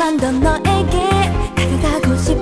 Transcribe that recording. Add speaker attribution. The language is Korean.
Speaker 1: 조금만 더 너에게 다가가고 싶어.